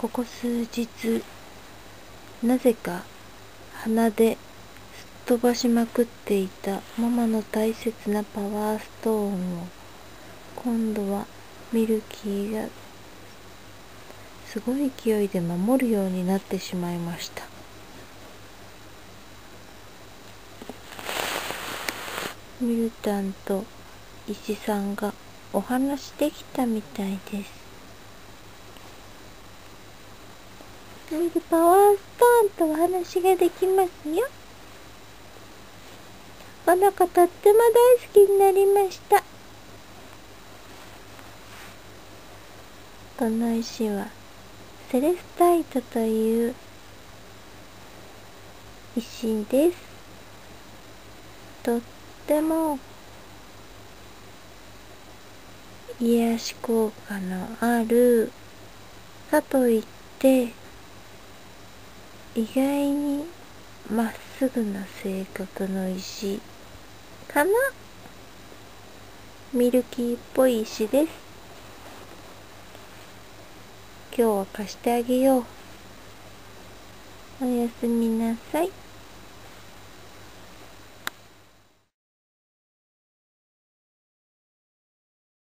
ここ数日なぜか鼻ですっ飛ばしまくっていたママの大切なパワーストーンを。今度はミルキーがすごい勢いで守るようになってしまいました。ミルタンと石さんがお話できたみたいです。ミルパワーストーンとお話ができますよ。この子とっても大好きになりました。この石はセレスタイトという石です。とっても癒し効果のあるかといって意外にまっすぐな性格の石かな？ミルキーっぽい石です。今日は貸してあげよう。おやすみなさい。